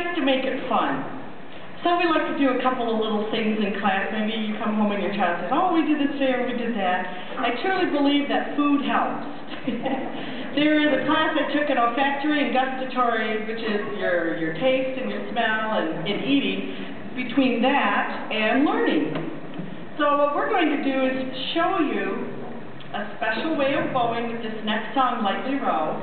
nice to make it fun. So we like to do a couple of little things in class. Maybe you come home and your child says, oh, we did this today or we did that. I truly believe that food helps. there is a class I took in olfactory and gustatory, which is your, your taste and your smell and, and eating, between that and learning. So what we're going to do is show you a special way of bowing with this next song, Lightly Row.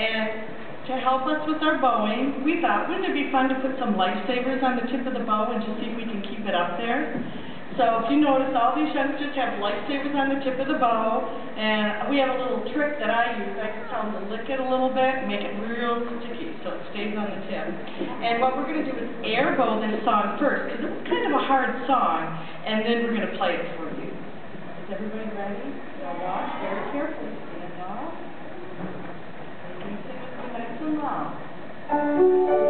And to help us with our bowing, we thought, wouldn't it be fun to put some lifesavers on the tip of the bow and just see if we can keep it up there? So if you notice, all these youngsters have lifesavers on the tip of the bow, and we have a little trick that I use. I just tell them to lick it a little bit, make it real sticky so it stays on the tip. And what we're going to do is air bow this song first, because it's kind of a hard song, and then we're going to play it for you. Is everybody ready? Now watch very carefully. And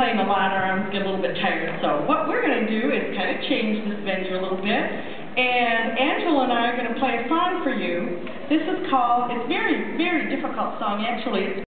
playing a lot, our arms get a little bit tired. So what we're going to do is kind of change this venue a little bit. And Angela and I are going to play a song for you. This is called, it's very, very difficult song actually.